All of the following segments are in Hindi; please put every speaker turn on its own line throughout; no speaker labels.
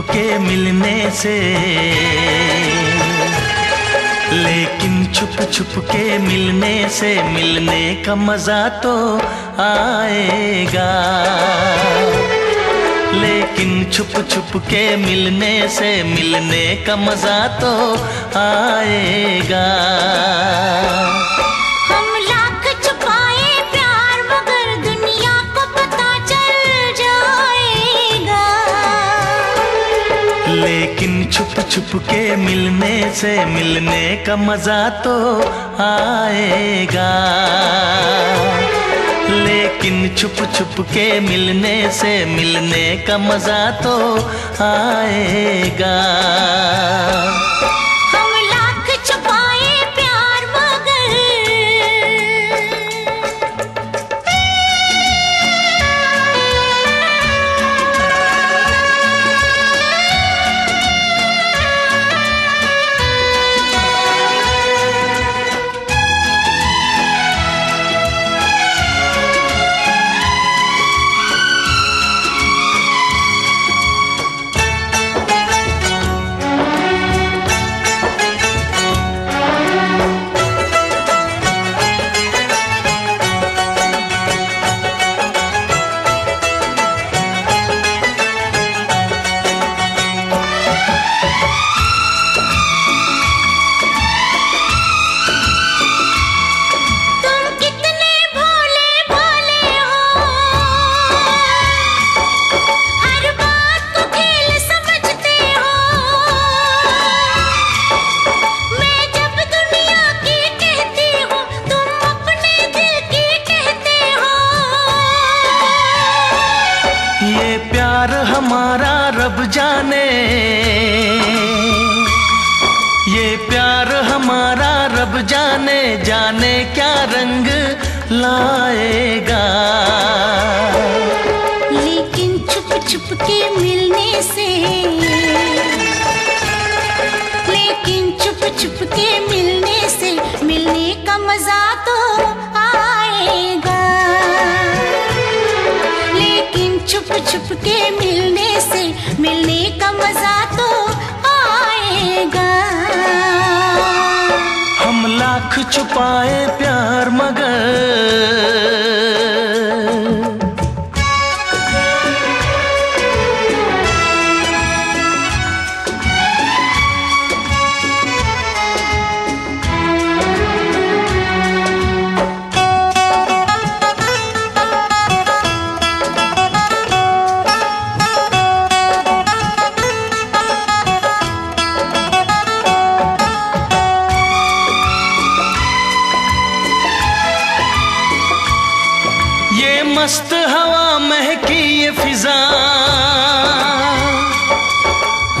के मिलने से। लेकिन छुप छुप के मिलने से, मिलने का मज़ा तो आएगा। लेकिन छुप छुप के मिलने से, मिलने का मज़ा तो आएगा। लेकिन छुप छुप के मिलने से मिलने का मज़ा तो आएगा। लेकिन छुप छुप के मिलने से मिलने का मज़ा तो आएगा। जाने जाने क्या रंग लाएगा।
लेकिन छुप छुप के मिलने से, लेकिन छुप छुप के मिलने से, मिलने का मज़ा तो आएगा। लेकिन छुप छुप के मिलने से, मिलने का मज़ा तो
छुपाए प्यार मगर मस्त हवा महकी ये फिजा।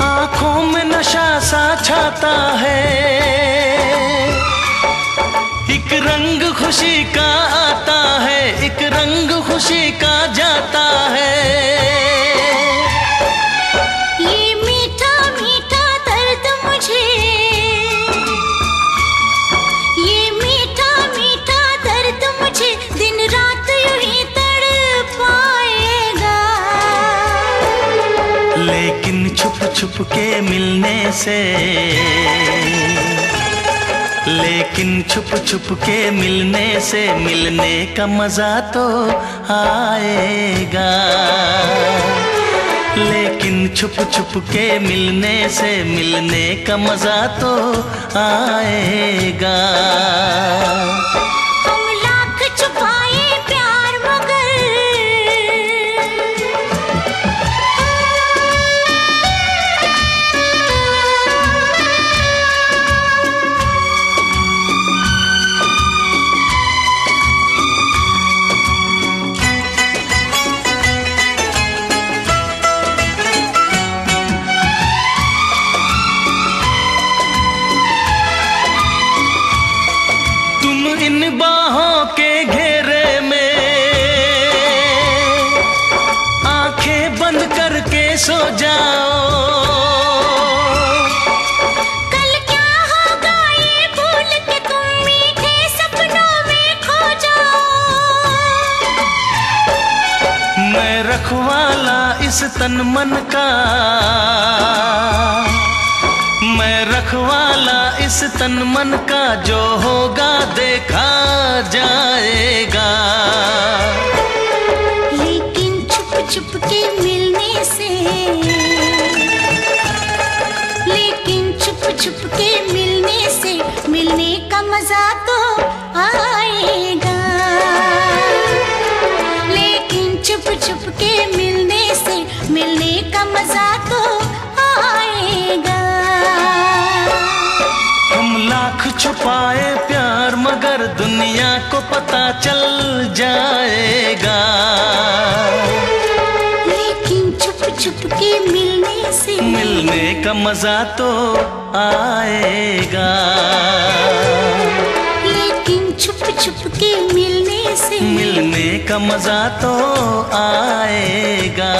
आँखों में नशा सा छाता है। एक रंग खुशी का आता है, एक रंग खुशी का जाता है। छुप छुप के मिलने से। लेकिन छुप छुप के मिलने से मिलने का मज़ा तो आएगा। लेकिन छुप छुप के मिलने से मिलने का मज़ा तो आएगा। तन मन का। मैं रखवाला इस तन मन का, जो होगा देखा जाएगा।
लेकिन छुप छुप के मिलने से, लेकिन चुप चुप के मिलने से, मिलने का मज़ा तो आएगा। लेकिन चुप चुप के मिलने से मिलने का मज़ा तो आएगा।
हम लाख छुपाए प्यार मगर दुनिया को पता चल जाएगा।
लेकिन छुप छुप के मिलने से
मिलने का मज़ा तो आएगा।
लेकिन छुप छुप के मिलने से
मिलने का मज़ा तो आएगा।